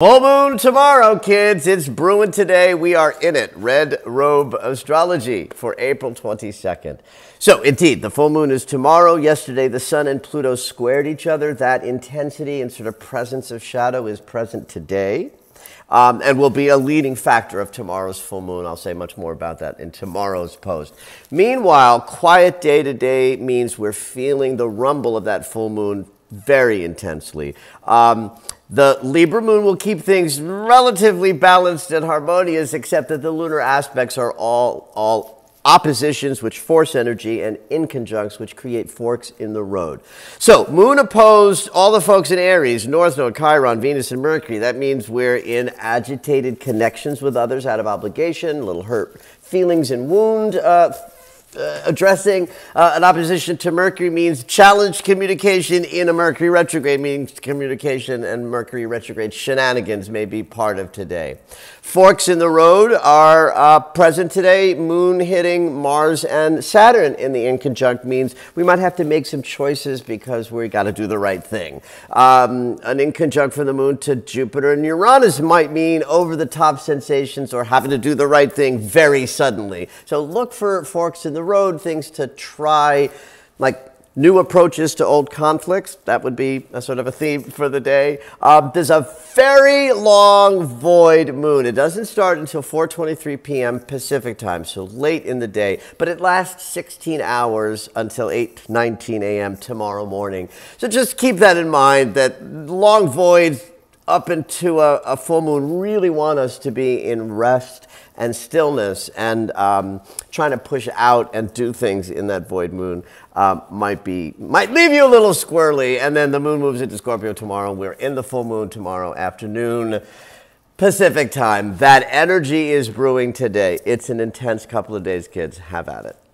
Full moon tomorrow, kids. It's brewing today. We are in it. Red Robe Astrology for April 22nd. So, indeed, the full moon is tomorrow. Yesterday, the sun and Pluto squared each other. That intensity and sort of presence of shadow is present today um, and will be a leading factor of tomorrow's full moon. I'll say much more about that in tomorrow's post. Meanwhile, quiet day to day means we're feeling the rumble of that full moon very intensely. Um, the Libra moon will keep things relatively balanced and harmonious, except that the lunar aspects are all, all oppositions which force energy and inconjuncts which create forks in the road. So, moon opposed all the folks in Aries, North Node, Chiron, Venus, and Mercury. That means we're in agitated connections with others out of obligation, little hurt feelings and wound. Uh, uh, addressing uh, an opposition to Mercury means challenged communication in a Mercury retrograde means communication and Mercury retrograde shenanigans may be part of today. Forks in the road are uh, present today. Moon hitting Mars and Saturn in the inconjunct means we might have to make some choices because we got to do the right thing. Um, an inconjunct from the moon to Jupiter and Uranus might mean over the top sensations or having to do the right thing very suddenly. So look for forks in the road, things to try, like new approaches to old conflicts. That would be a sort of a theme for the day. Um, there's a very long void moon. It doesn't start until 4:23 p.m. Pacific time, so late in the day, but it lasts 16 hours until 8:19 a.m. tomorrow morning. So just keep that in mind. That long void up into a, a, full moon really want us to be in rest and stillness and um, trying to push out and do things in that void moon um, might be might leave you a little squirrely. And then the moon moves into scorpio tomorrow. We're in the full moon tomorrow afternoon pacific time. That energy is brewing today. It's an intense couple of days kids. Have at it